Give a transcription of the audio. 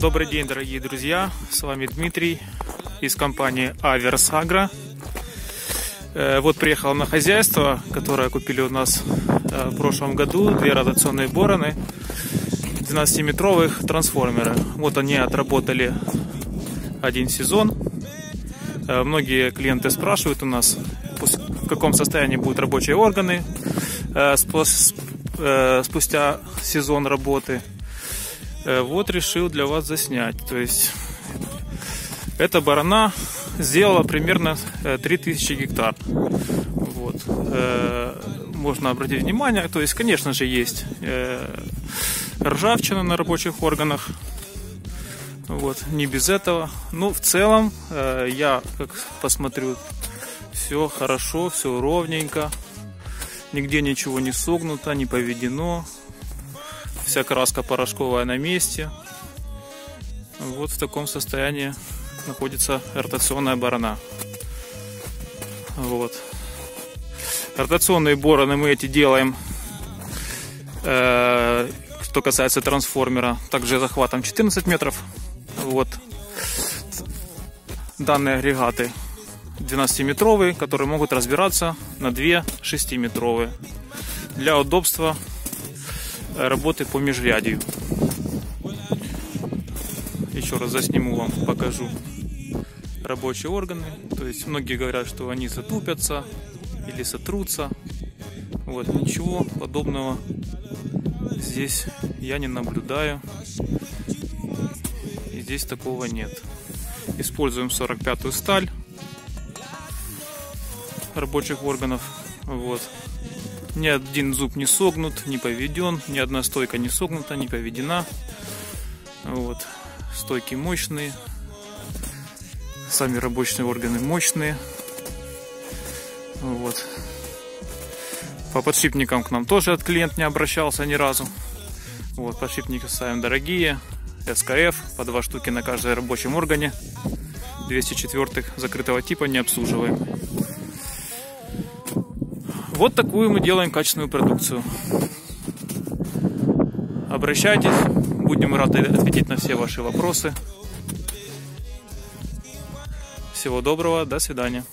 Добрый день, дорогие друзья! С вами Дмитрий из компании Аверс Агро. Э, вот приехал на хозяйство, которое купили у нас э, в прошлом году. Две ротационные бороны, 12-метровых трансформеры. Вот они отработали один сезон. Э, многие клиенты спрашивают у нас, в каком состоянии будут рабочие органы спустя сезон работы. Э, вот решил для вас заснять. То есть эта барана сделала примерно 3000 э, гектар. Вот. Э, можно обратить внимание, то есть, конечно же, есть ржавчина на рабочих органах. Вот, не без этого. Ну, в целом, я, как посмотрю, все хорошо, все ровненько. Нигде ничего не согнуто, не поведено. Вся краска порошковая на месте. Вот в таком состоянии находится ротационная борона. Вот. Ротационные бороны мы эти делаем, э, что касается трансформера, также захватом 14 метров. Вот. Данные агрегаты 12-метровые, которые могут разбираться на 2 6-метровые. Для удобства работы по межрядию. Еще раз засниму вам, покажу рабочие органы. То есть многие говорят, что они затупятся или сотрутся. Вот, ничего подобного здесь я не наблюдаю. И здесь такого нет. Используем 45-ю сталь рабочих органов. Вот. Ни один зуб не согнут, не поведен, ни одна стойка не согнута, не поведена. Вот. Стойки мощные. Сами рабочие органы мощные. Вот. По подшипникам к нам тоже от клиент не обращался ни разу. Вот, подшипники ставим дорогие. СКФ по два штуки на каждом рабочем органе. 204 закрытого типа не обслуживаем. Вот такую мы делаем качественную продукцию. Обращайтесь, будем рады ответить на все ваши вопросы. Всего доброго, до свидания.